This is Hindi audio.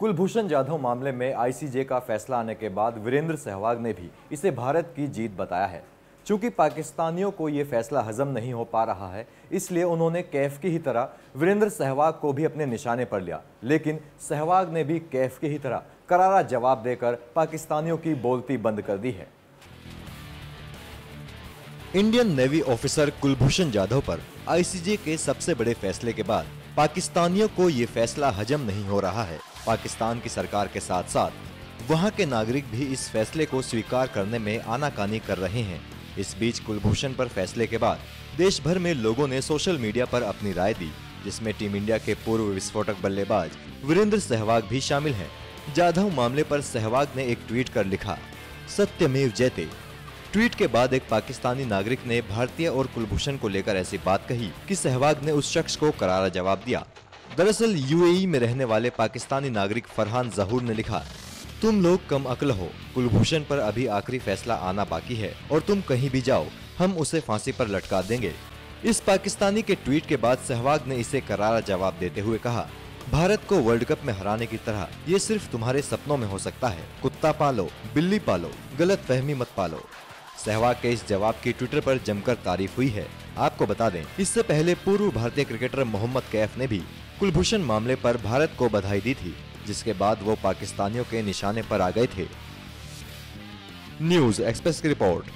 कुलभूषण जाधव मामले में आईसीजे का फैसला आने के बाद वीरेंद्र सहवाग ने भी इसे भारत की जीत बताया है। चूँकि पाकिस्तानियों को ये फैसला हजम नहीं हो पा रहा है, इसलिए उन्होंने कैफ की ही तरह वीरेंद्र सहवाग को भी अपने निशाने पर लिया। लेकिन सहवाग ने भी कैफ की ही तरह करारा जवाब देकर पाकिस्तानियों की बोलती बंद कर दी है। Indian navy officer Kulbhushan Jadhav पर आईसीजे के सबसे बड़े फैसले के बाद पाकिस्तानियों को ये फैसला हजम नहीं हो रहा है। पाकिस्तान की सरकार के साथ साथ, वहाँ के नागरिक भी इस फैसले को स्वीकार करने में आनाकानी कर रहे हैं। इस बीच कुलभूषण पर फैसले के बाद देश भर में लोगों ने सोशल मीडिया पर अपनी राय दी, जिसमें टीम इंडिया के पूर्व विस्फोटक बल्लेबाज वीरेंद्र सहवाग भी शामिल हैं। जाधव मामले पर सहवाग ने एक ट्वीट कर लिखा, सत्यमेव जयते। ट्वीट के बाद एक पाकिस्तानी नागरिक ने भारतीय और कुलभूषण को लेकर ऐसी बात कही कि सहवाग ने उस शख्स को करारा जवाब दिया। दरअसल, यूएई में रहने वाले पाकिस्तानी नागरिक फरहान जहूर ने लिखा, तुम लोग कम अक्ल हो, कुलभूषण पर अभी आखिरी फैसला आना बाकी है, और तुम कहीं भी जाओ, हम उसे फांसी पर लटका देंगे। इस पाकिस्तानी के ट्वीट के बाद सहवाग ने इसे करारा जवाब देते हुए कहा, भारत को वर्ल्ड कप में हराने की तरह, ये सिर्फ़ तुम्हारे सपनों में हो सकता है। कुत्ता पालो, बिल्ली पालो गलत फहमी मत पालो। सहवाग के इस जवाब की ट्विटर पर जमकर तारीफ़ हुई है। आपको बता दें, इससे पहले पूर्व भारतीय क्रिकेटर मोहम्मद कैफ ने भी कुलभूषण मामले पर भारत को बधाई दी थी, जिसके बाद वो पाकिस्तानियों के निशाने पर आ गए थे। न्यूज़ एक्सप्रेस की रिपोर्ट।